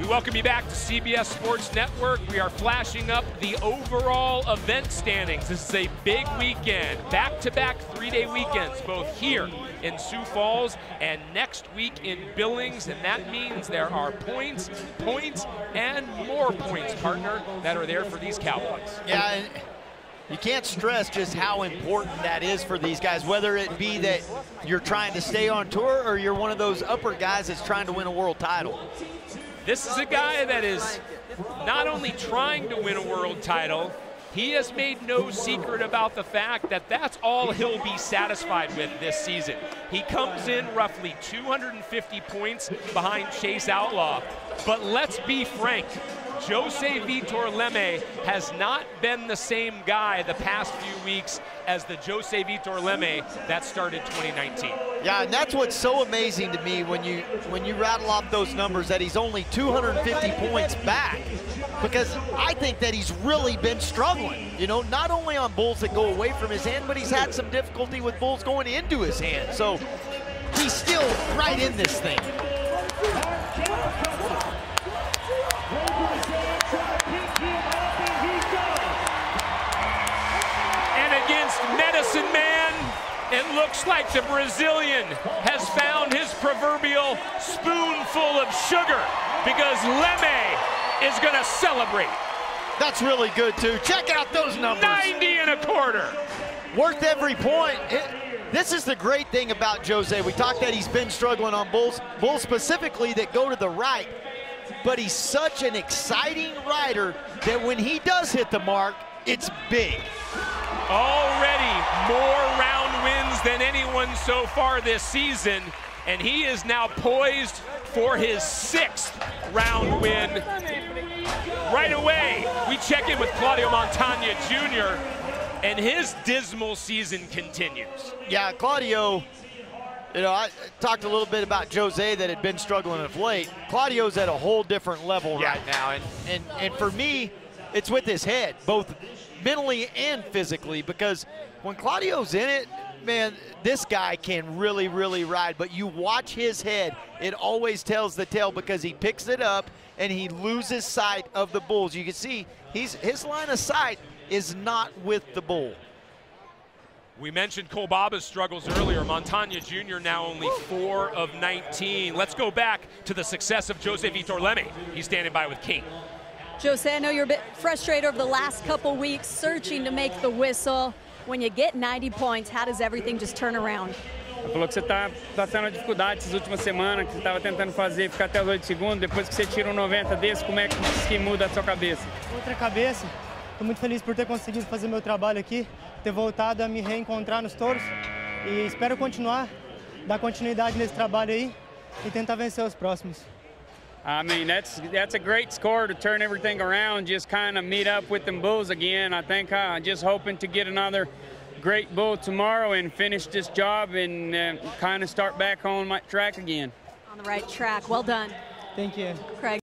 We welcome you back to CBS Sports Network. We are flashing up the overall event standings. This is a big weekend, back-to-back three-day weekends, both here in Sioux Falls and next week in Billings, and that means there are points, points, and more points, partner, that are there for these Cowboys. Yeah, you can't stress just how important that is for these guys, whether it be that you're trying to stay on tour or you're one of those upper guys that's trying to win a world title. This is a guy that is not only trying to win a world title, he has made no secret about the fact that that's all he'll be satisfied with this season. He comes in roughly 250 points behind Chase Outlaw. But let's be frank, Jose Vitor Leme has not been the same guy the past few weeks as the Jose Vitor Leme that started 2019. Yeah, and that's what's so amazing to me when you when you rattle off those numbers that he's only 250 points back because I think that he's really been struggling. You know, not only on bulls that go away from his hand, but he's had some difficulty with bulls going into his hand. So he's still right in this thing. Medicine Man, it looks like the Brazilian has found his proverbial spoonful of sugar because Leme is going to celebrate. That's really good, too. Check out those numbers. 90 and a quarter. Worth every point. It, this is the great thing about Jose. We talked that he's been struggling on bulls, bulls specifically that go to the right, but he's such an exciting rider that when he does hit the mark, it's big. Round wins than anyone so far this season, and he is now poised for his sixth round win. Right away, we check in with Claudio Montanha Jr., and his dismal season continues. Yeah, Claudio, you know, I talked a little bit about Jose that had been struggling of late. Claudio's at a whole different level yeah. right now, and, and, and for me, it's with his head, both mentally and physically, because when Claudio's in it, man, this guy can really, really ride. But you watch his head, it always tells the tale because he picks it up and he loses sight of the bulls. You can see he's his line of sight is not with the bull. We mentioned Colbaba's struggles earlier. Montanha Jr. now only four of 19. Let's go back to the success of Jose Vitor Leme. He's standing by with King. Jose, I know you're a bit frustrated over the last couple weeks searching to make the whistle. When you get 90 points, how does everything just turn around? Falou que você está passando dificuldade essas últimas semanas, que você estava tentando fazer, ficar até os 8 segundos. Depois que você tira um 90 desse, como é que, que muda a sua cabeça? Outra cabeça. Estou muito feliz por ter conseguido fazer meu trabalho aqui, ter voltado a me reencontrar nos touros. E espero continuar, dar continuidade nesse trabalho aí e tentar vencer os próximos. I mean, that's that's a great score to turn everything around, just kind of meet up with them bulls again. I think I'm uh, just hoping to get another great bull tomorrow and finish this job and uh, kind of start back on my track again. On the right track. Well done. Thank you. Craig.